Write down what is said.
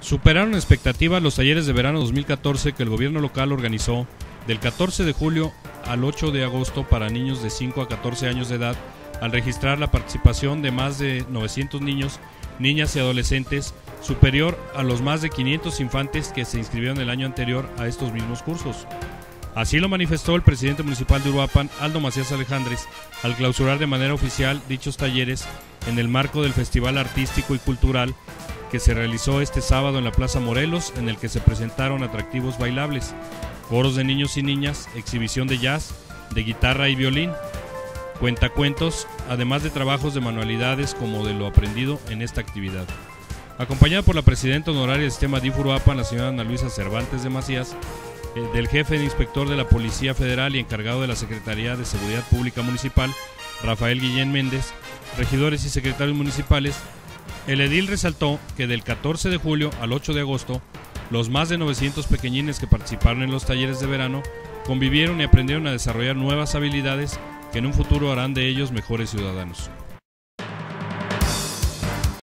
Superaron expectativas los talleres de verano 2014 que el gobierno local organizó del 14 de julio al 8 de agosto para niños de 5 a 14 años de edad, al registrar la participación de más de 900 niños, niñas y adolescentes, superior a los más de 500 infantes que se inscribieron el año anterior a estos mismos cursos. Así lo manifestó el presidente municipal de Uruapan, Aldo Macías Alejandres, al clausurar de manera oficial dichos talleres en el marco del Festival Artístico y Cultural que se realizó este sábado en la Plaza Morelos, en el que se presentaron atractivos bailables, coros de niños y niñas, exhibición de jazz, de guitarra y violín, cuentacuentos, además de trabajos de manualidades como de lo aprendido en esta actividad. Acompañada por la presidenta honoraria del sistema DIF Uruapan, la señora Ana Luisa Cervantes de Macías, eh, del jefe de inspector de la Policía Federal y encargado de la Secretaría de Seguridad Pública Municipal, Rafael Guillén Méndez, regidores y secretarios municipales, el edil resaltó que del 14 de julio al 8 de agosto, los más de 900 pequeñines que participaron en los talleres de verano convivieron y aprendieron a desarrollar nuevas habilidades que en un futuro harán de ellos mejores ciudadanos.